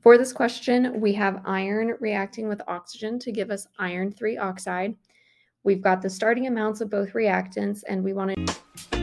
For this question, we have iron reacting with oxygen to give us iron 3 oxide. We've got the starting amounts of both reactants, and we want to